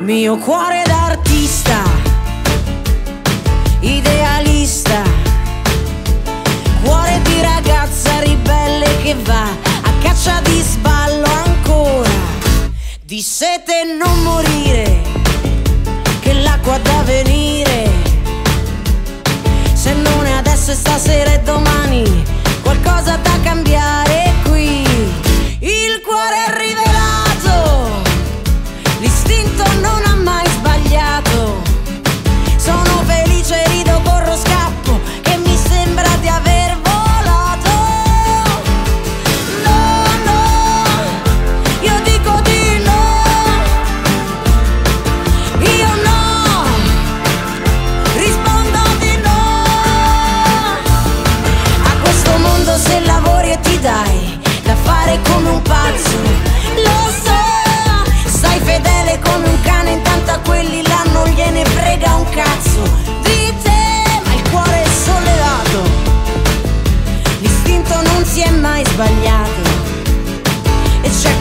Mio cuore d'artista, idealista, cuore di ragazza ribelle che va a caccia di sballo ancora, di sete non morire, che l'acqua da venire, se non è adesso è stasera e domani, qualcosa da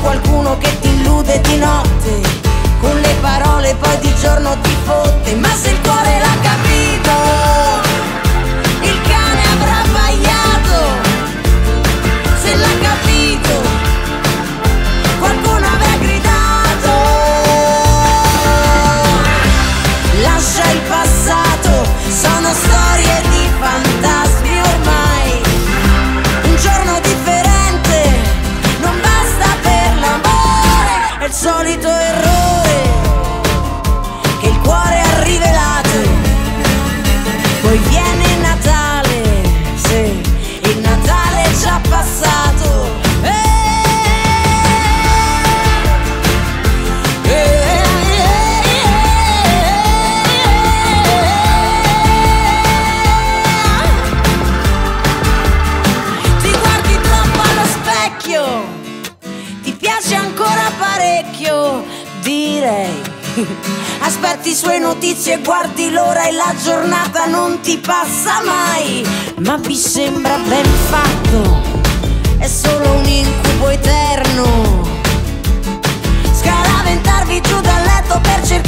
qualcuno che ti illude di notte. Con le parole poi di giorno ti fotte, ma se il cuore l'ha capito, piace ancora parecchio, direi. Aspetti sue notizie, guardi l'ora e la giornata non ti passa mai, ma vi sembra ben fatto, è solo un incubo eterno. Scalaventarvi giù dal letto per cercarvi